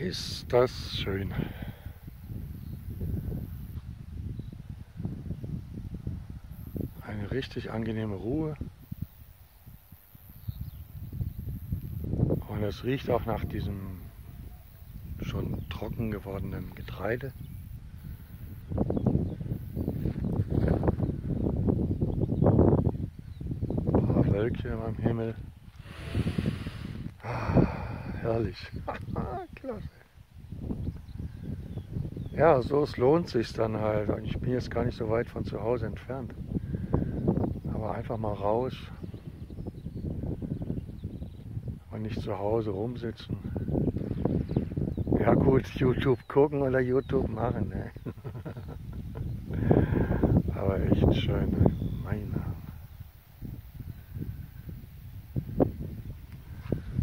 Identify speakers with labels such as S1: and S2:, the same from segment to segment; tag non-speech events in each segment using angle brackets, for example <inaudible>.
S1: Ist das schön. Eine richtig angenehme Ruhe. Und es riecht auch nach diesem schon trocken gewordenen Getreide. Ein paar Wölkchen am Himmel. Ah, herrlich. <laughs> Klasse. Ja, so es lohnt sich dann halt. Und ich bin jetzt gar nicht so weit von zu Hause entfernt. Aber einfach mal raus und nicht zu Hause rumsitzen. Ja gut, YouTube gucken oder YouTube machen. Ne? <laughs> Aber echt schön, ne? meine.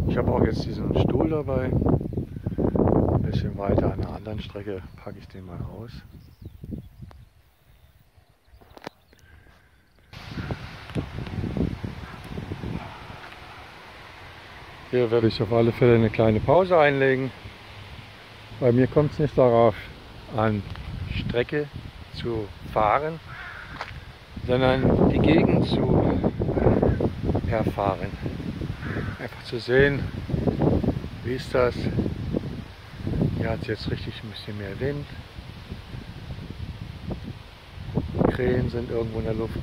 S1: Ich habe auch jetzt diesen Stuhl dabei. Ein bisschen weiter an einer anderen Strecke packe ich den mal aus. Hier werde ich auf alle Fälle eine kleine Pause einlegen. Bei mir kommt es nicht darauf an, Strecke zu fahren, sondern die Gegend zu erfahren. Einfach zu sehen, wie ist das. Hier hat es jetzt richtig ein bisschen mehr Wind. Krähen sind irgendwo in der Luft.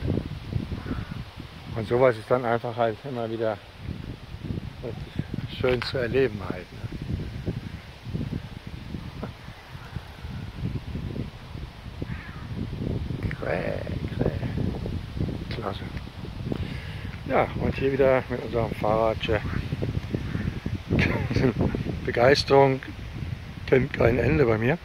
S1: Und sowas ist dann einfach halt immer wieder schön zu erleben halt. Ne? Kräh, Kräh. Klasse. Ja, und hier wieder mit unserem Fahrrad. <laughs> Begeisterung kennt kein Ende bei mir.